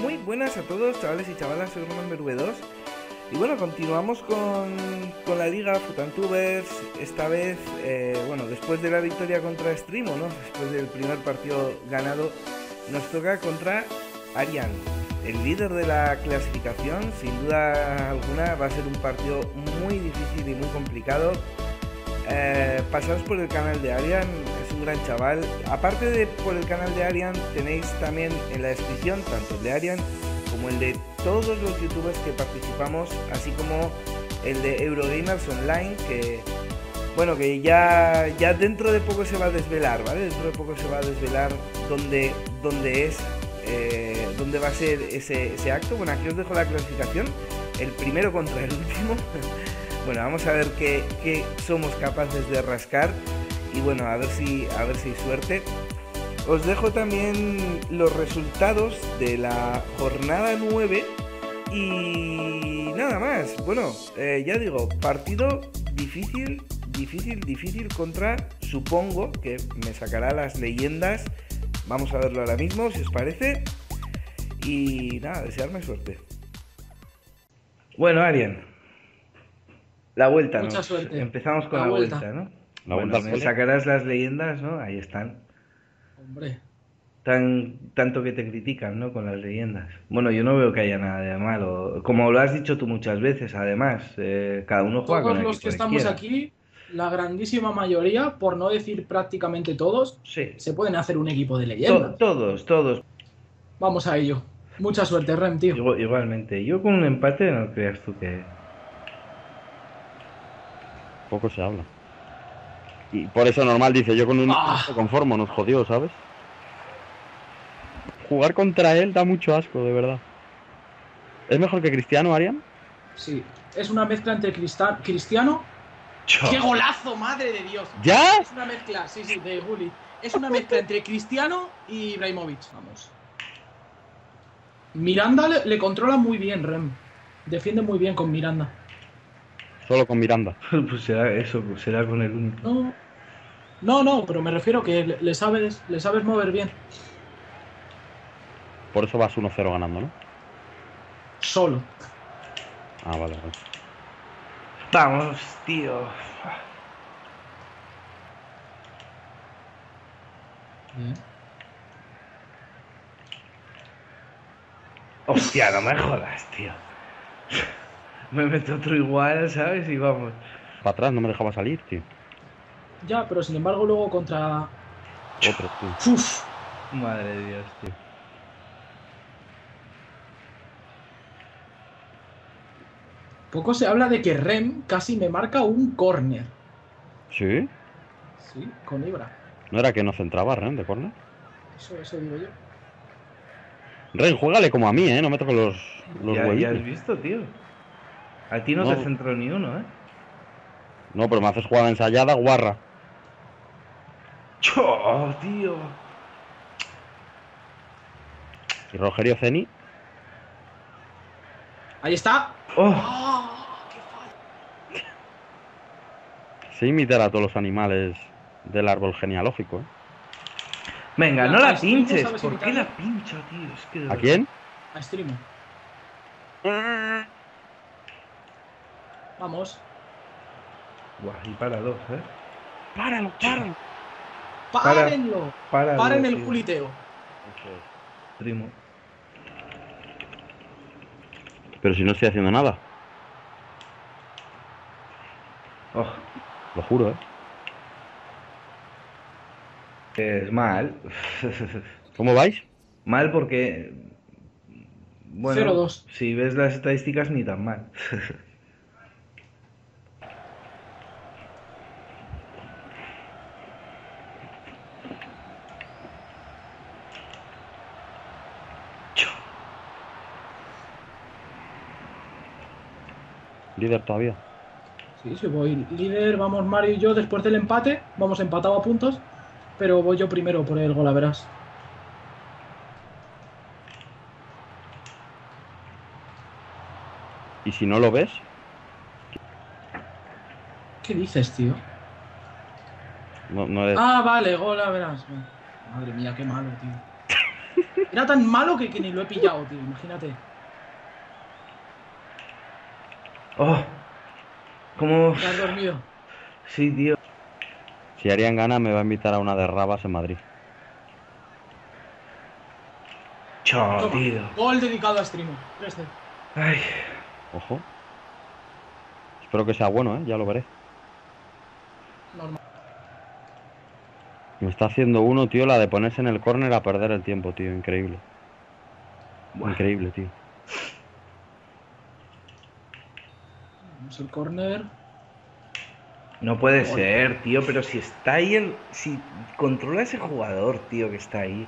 Muy buenas a todos, chavales y chavalas, soy Roman Berube2. Y bueno, continuamos con, con la liga Futantubers. Esta vez, eh, bueno, después de la victoria contra Streamo, ¿no? Después del primer partido ganado, nos toca contra Arian, el líder de la clasificación. Sin duda alguna va a ser un partido muy difícil y muy complicado. Eh, pasaos por el canal de Arian, un gran chaval. Aparte de por el canal de Arian, tenéis también en la descripción tanto el de Arian como el de todos los youtubers que participamos, así como el de Eurogamers Online, que bueno, que ya, ya dentro de poco se va a desvelar, ¿vale? Dentro de poco se va a desvelar dónde, dónde es, eh, dónde va a ser ese, ese acto. Bueno, aquí os dejo la clasificación, el primero contra el último. bueno, vamos a ver qué, qué somos capaces de rascar y bueno, a ver si, a ver si hay suerte. Os dejo también los resultados de la jornada 9 y nada más. Bueno, eh, ya digo, partido difícil, difícil, difícil contra, supongo que me sacará las leyendas. Vamos a verlo ahora mismo, si os parece. Y nada, desearme suerte. Bueno, Arian. La vuelta, Mucha ¿no? suerte. Empezamos con La la, vuelta. vuelta. ¿no? La Bueno, cole. sacarás las leyendas, ¿no? Ahí están. Hombre, Tan, tanto que te critican, ¿no? Con las leyendas. Bueno, yo no veo que haya nada de malo. Como lo has dicho tú muchas veces, además, eh, cada uno juega todos los que estamos quiera. aquí, la grandísima mayoría, por no decir prácticamente todos, Sí. se pueden hacer un equipo de To- leyenda. todos, todos. Vamos a ello. Mucha suerte, Rem, tío. Igu- Igualmente. Yo con un empate no creas tú que... Poco se habla. Y por eso normal dice, yo con un Ah. me conformo, nos jodió, ¿sabes? Jugar contra él da mucho asco, de verdad. ¿Es mejor que Cristiano, Arian? Sí. Es una mezcla entre Crista- Cristiano. ¡Qué golazo, madre de Dios! ¿Ya? Es una mezcla, sí, sí, de Gullit. Es una mezcla entre Cristiano y Ibrahimovic. Vamos. Miranda le, le controla muy bien, Rem. Defiende muy bien con Miranda. Solo con Miranda. pues será eso, pues será con el único. No, no, no, pero me refiero que le, le sabes, le sabes mover bien. Por eso vas 1-0 ganando, ¿no? Solo. Ah, vale, vale. Vamos, tío. Hostia, no me jodas, tío. Me meto otro igual, ¿sabes? Y vamos. Para atrás no me dejaba salir, tío. Ya, pero sin embargo luego contra... Otro, tío. Uf, Madre de Dios, tío. poco se habla de que Rem casi me marca un córner. ¿Sí? Sí, con Ibra. ¿No era que no centraba Ren de córner? Eso, eso digo yo. Ren, juégale como a mí, ¿eh? No me toques los, los Ya, ya has visto, tío. A ti no, No. te centró ni uno, ¿eh? No, pero me haces jugada ensayada, guarra. ¡Cho, tío! Y Rogerio Ceni, Ahí está. ¡Oh! ¡Ah! ¡Qué fallo! sé imitar a todos los animales del árbol genealógico, ¿eh? Venga, no la pinches. ¿Por qué la pincho, tío? Es que de ¿A quién? A Streamo. Vamos. Buah, y para dos, ¿eh? ¡Páralo, páralo! Para. ¡Párenlo! Para ¡Paren el culiteo! Primo. Pero si no estoy haciendo nada, Oh, lo juro, ¿eh? es mal. ¿Cómo vais? mal porque. Bueno, 0-2. si ves las estadísticas, ni tan mal. Líder todavía. Sí, sí, voy líder, vamos Mario y yo después del empate, vamos empatado a puntos, pero voy yo primero por el gol, a verás. Y si no lo ves, ¿Qué dices, tío? no, no eres... Ah, vale, gol, a verás. Madre mía, qué malo, tío. Era tan malo que, que ni lo he pillado, tío, imagínate. Oh. ¿Cómo? Te has dormido. Sí, tío. Si Arián gana, me va a invitar a una de rabas en Madrid. Chao, tío. Gol dedicado a Streamo. 3-0. Ay. Ojo. Espero que sea bueno, ¿eh? Ya lo veré. Normal. Me está haciendo uno, tío, la de ponerse en el córner a perder el tiempo, tío. Increíble. Increíble, tío. Vamos el corner. No puede ser, tío, pero si está ahí el. Si controla ese jugador, tío, que está ahí.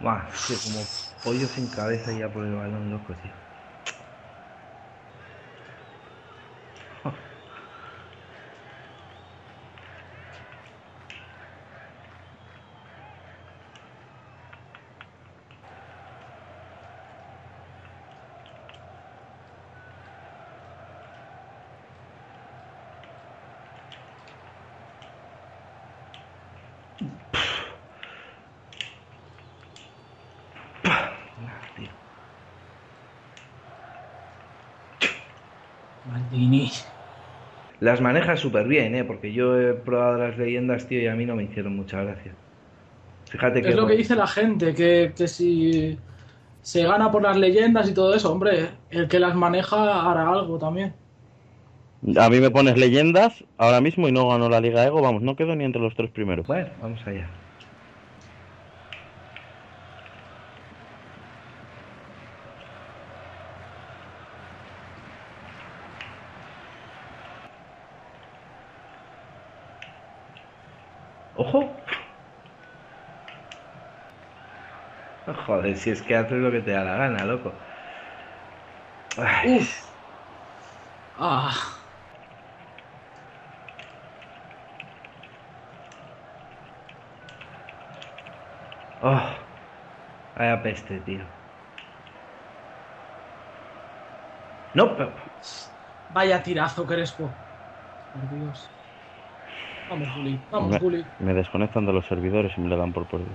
Buah, que como pollo sin cabeza ya por el balón, loco, tío. Las maneja súper bien, ¿eh? Porque yo he probado las leyendas, tío, y a mí no me hicieron mucha gracia. Fíjate que... Es lo que dice la gente, que, que si se gana por las leyendas y todo eso, hombre, el que las maneja hará algo también. A mí me pones leyendas ahora mismo y no gano la Liga Ego. Vamos, no quedo ni entre los tres primeros. Bueno, vamos allá. ¡Ojo! Joder, si es que haces lo que te da la gana, loco. Ay, Uf. Ah. Oh, vaya peste, tío. No, pero... Vaya tirazo, Crespo. Por Dios. Vamos, Juli. Vamos, me, Juli. me desconectan de los servidores y me le dan por perdido.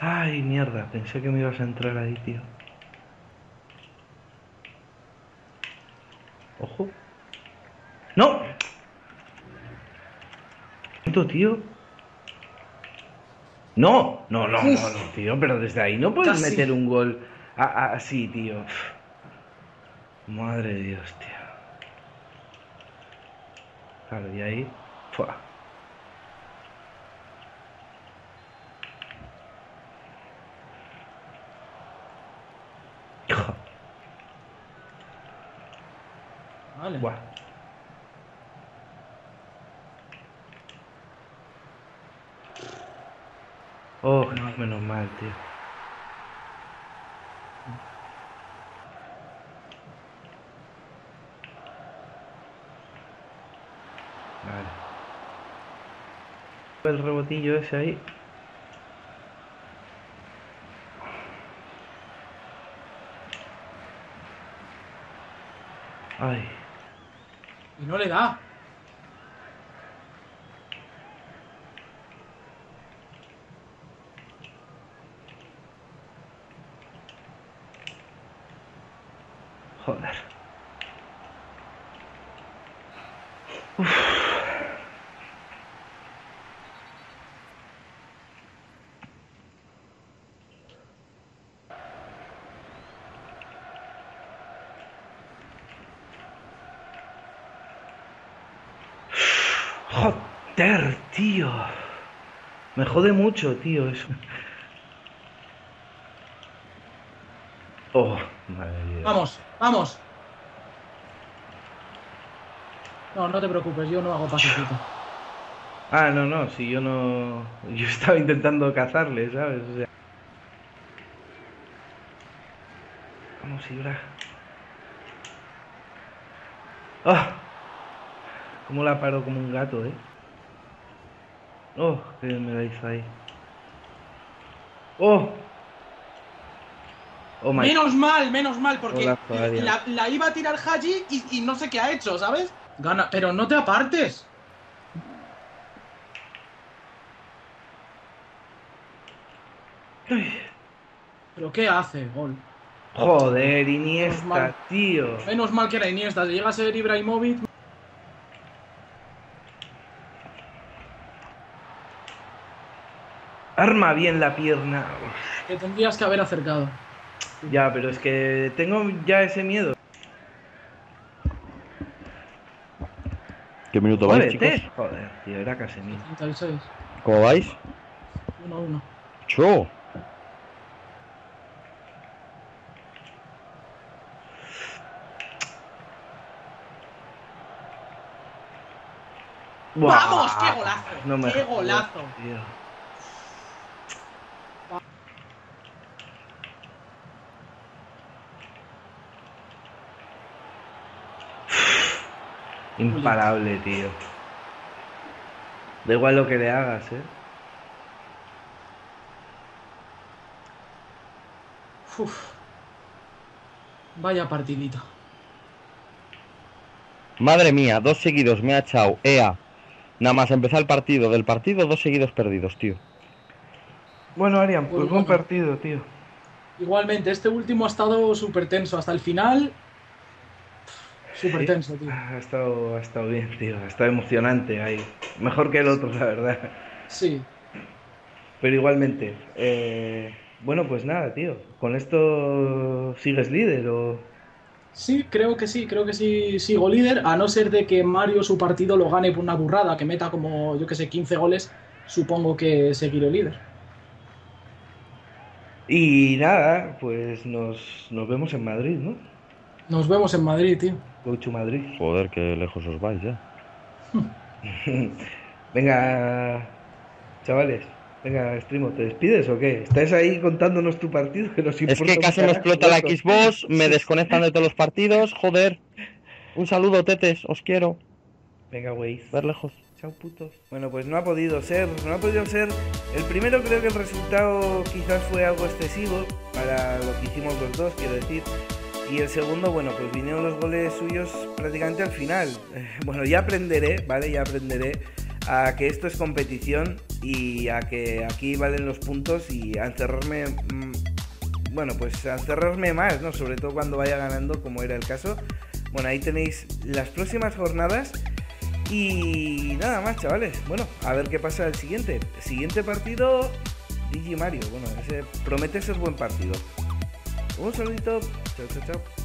Ay, mierda, pensé que me ibas a entrar ahí, tío. Ojo. ¡No! ¿Esto, tío? No, no, no, no, no, tío, pero desde ahí no puedes Casi. meter un gol así, tío. Madre de Dios, tío. Claro, y ahí. ¡fua! Vale. Buah. Oh, menos mal, tío. Vale. El rebotillo ese ahí. Ay. Y no le da. Joder. Joder, tío. Me jode mucho, tío, eso. Oh, madre. Vamos, vamos. No, no te preocupes, yo no hago pasecito. Ah, no, no, si yo no. Yo estaba intentando cazarle, ¿sabes? O sea. Vamos, Ibra. ¡Ah! Cómo la paro como un gato, ¿eh? ¡Oh! ¿Qué me la hizo ahí? ¡Oh! Oh Menos mal, menos mal, porque la, la iba a tirar Haji y, y no sé qué ha hecho, ¿sabes? Gana, pero no te apartes. ¿Pero qué hace, gol? Joder. Iniesta, tío. Menos mal que era Iniesta, si llega a ser Ibrahimovic. Arma bien la pierna. Que tendrías que haber acercado. Ya, pero es que tengo ya ese miedo. ¿Qué minuto vais, chicos? Joder, tío, era Casemiro. 36. ¿Cómo vais? 1-1. ¡Cho! ¡Vamos! ¡Qué golazo! No me ¡Qué golazo! tío. Imparable, tío. Da igual lo que le hagas, eh. Uf. Vaya partidita. Madre mía, dos seguidos me ha echado EA. Nada más empezar el partido. Del partido, dos seguidos perdidos, tío. Bueno, Arian, pues buen bueno. partido, tío. Igualmente, este último ha estado súper tenso. Hasta el final. Súper tenso, tío. Ha estado, ha estado bien, tío. Ha estado emocionante ahí. Mejor que el otro, la verdad. Sí. Pero igualmente. eh, bueno, pues nada, tío. ¿Con esto sigues líder o...? Sí, creo que sí, creo que sí sigo líder, a no ser de que Mario su partido lo gane por una burrada, que meta como, yo que sé, 15 goles, supongo que seguiré líder. Y nada, pues nos, nos vemos en Madrid, ¿no? Nos vemos en Madrid, tío. Go to Madrid. Joder, qué lejos os vais ya. Venga, chavales. Venga, Streamo, ¿te despides o qué? ¿Estás ahí contándonos tu partido? Que nos Es que casi me explota la. Xbox, me desconectan de todos los partidos, joder. Un saludo, tetes, os quiero. Venga, güey. Ver lejos. Chao, putos. Bueno, pues no ha podido ser, no ha podido ser. El primero creo que el resultado quizás fue algo excesivo para lo que hicimos los dos, quiero decir. Y el segundo, bueno, pues vinieron los goles suyos prácticamente al final. Bueno, ya aprenderé, ¿vale? Ya aprenderé a que esto es competición y a que aquí valen los puntos y a encerrarme, mm, bueno, pues a encerrarme más, ¿no? Sobre todo cuando vaya ganando, como era el caso. Bueno, ahí tenéis las próximas jornadas. Y nada más, chavales. Bueno, a ver qué pasa el siguiente. Siguiente partido, Digi Mario. Bueno, ese promete ser buen partido. Un saludito. Chao, chao, chao.